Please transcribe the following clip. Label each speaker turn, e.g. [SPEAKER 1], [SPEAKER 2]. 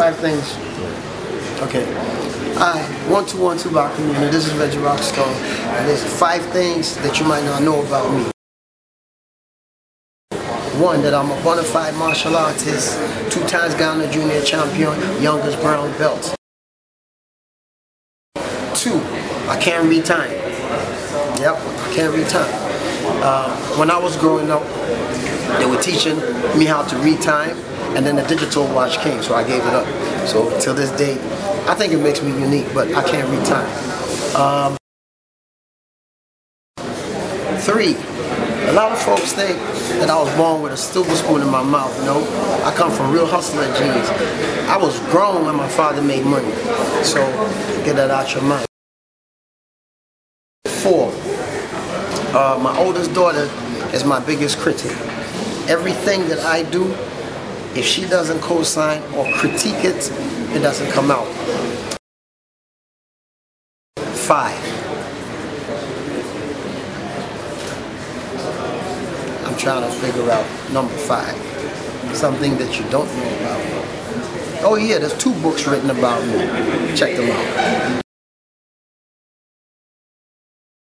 [SPEAKER 1] Five things. Okay. Alright, one two one two about community. This is Reggie Rockstone. And there's five things that you might not know about me. One, that I'm a bona fide martial artist, two times Ghana junior champion, youngest brown belt. Two, I can't read time. Yep, I can't read time. Uh, when I was growing up, they were teaching me how to read time, and then the digital watch came, so I gave it up. So till this day, I think it makes me unique, but I can't read time. Um, three, a lot of folks think that I was born with a silver spoon in my mouth. No, I come from real hustler genes. I was grown when my father made money, so get that out your mind. Four, uh, my oldest daughter is my biggest critic. Everything that I do, if she doesn't co-sign or critique it, it doesn't come out. Five. I'm trying to figure out number five. Something that you don't know about. Oh yeah, there's two books written about me. Check them out.